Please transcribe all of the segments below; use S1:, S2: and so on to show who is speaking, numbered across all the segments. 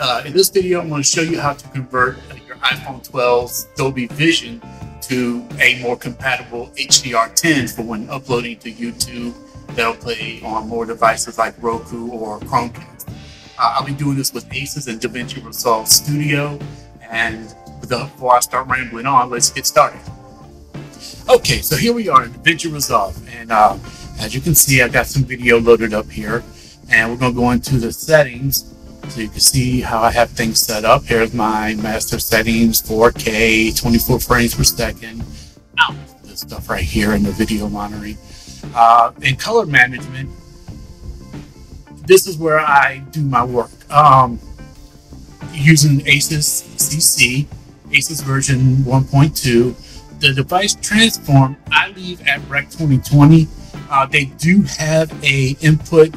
S1: uh, in this video, I'm going to show you how to convert your iPhone 12's Dolby Vision to a more compatible HDR10 for when uploading to YouTube that'll play on more devices like Roku or Chromecast. Uh, I'll be doing this with ACES and DaVinci Resolve Studio. And before I start rambling on, let's get started. Okay, so here we are in DaVinci Resolve. And uh, as you can see, I've got some video loaded up here. And we're going to go into the settings so you can see how I have things set up. Here's my master settings, 4K, 24 frames per second. Ow, this stuff right here in the video monitoring. Uh, in color management, this is where I do my work. Um, using ACES CC, ACES version 1.2. The device transform I leave at Rec 2020. Uh, they do have a input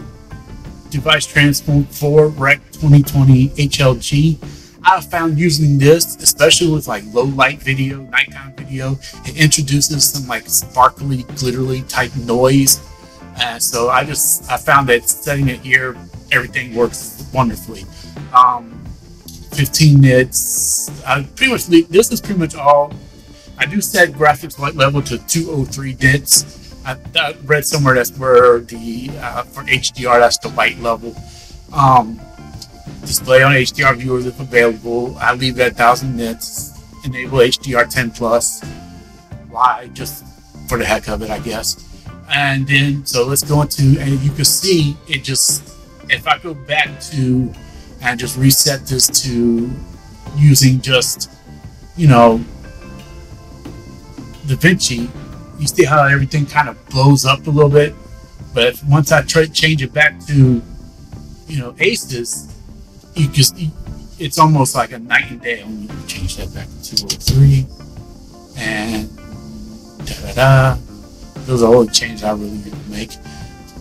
S1: device transform for Rec 2020 HLG. I found using this, especially with like low light video, nighttime video, it introduces some like sparkly, glittery type noise. Uh, so I just I found that setting it here, everything works wonderfully. Um, 15 nits. I pretty much this is pretty much all. I do set graphics light level to 203 nits. I, I read somewhere that's where the uh, for HDR that's the white level. Um, display on HDR viewers if available. I leave that 1000 nits. Enable HDR 10 plus. Why? Just for the heck of it, I guess. And then, so let's go into, and you can see it just, if I go back to, and just reset this to using just, you know, DaVinci, you see how everything kind of blows up a little bit. But if, once I try change it back to, you know, ACES, you just it's almost like a night and day. Let me change that back to 203 and da da da. Those are all the changes I really need to make.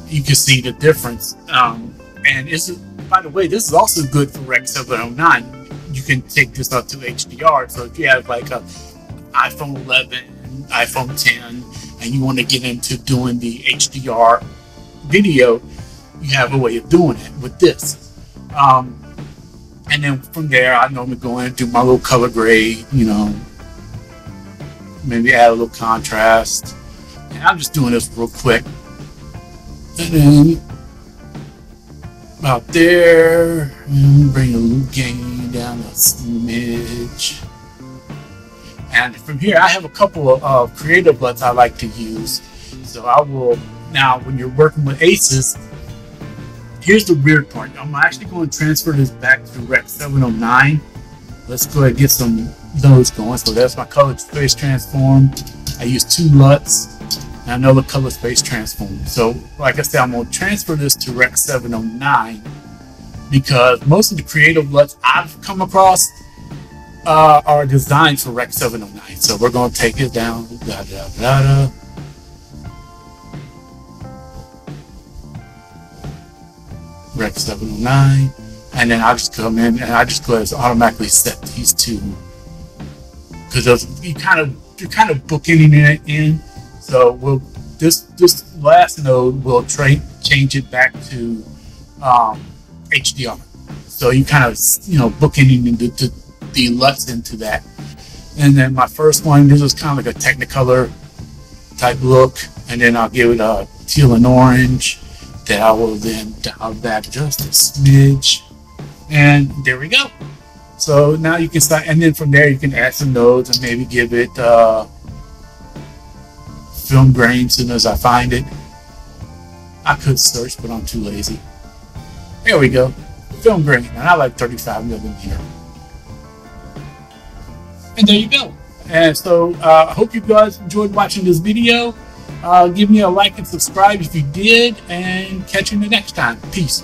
S1: You can see the difference. Um, and is by the way, this is also good for Rec 709. You can take this up to HDR. So if you have like a iPhone 11, iPhone 10, and you want to get into doing the HDR video, you have a way of doing it with this. Um, and then from there, I normally go in and do my little color grade, you know, maybe add a little contrast. And I'm just doing this real quick. And then about there, bring the loop gain down a smidge. And from here, I have a couple of uh, creative LUTs I like to use. So I will, now when you're working with ACES, Here's the weird part. I'm actually going to transfer this back to Rec 709. Let's go ahead and get some those going. So that's my color space transform. I use two LUTs and another color space transform. So like I said, I'm going to transfer this to Rec 709 because most of the creative LUTs I've come across uh, are designed for Rec 709. So we're going to take it down. Da, da, da, da. Rec 709, and then I just come in and I just go ahead automatically set these two because you kind of you're kind of bookending it in. So we'll this this last node will change it back to um, HDR. So you kind of you know bookending the, the, the LUTs into that. And then my first one, this is kind of like a Technicolor type look, and then I'll give it a teal and orange that I will then dial back just a smidge. And there we go. So now you can start, and then from there you can add some nodes and maybe give it uh, film grain as soon as I find it. I could search, but I'm too lazy. There we go. Film grain, and I like 35 millimeter. And there you go. And so uh, I hope you guys enjoyed watching this video. Uh, give me a like and subscribe if you did, and catch you in the next time. Peace.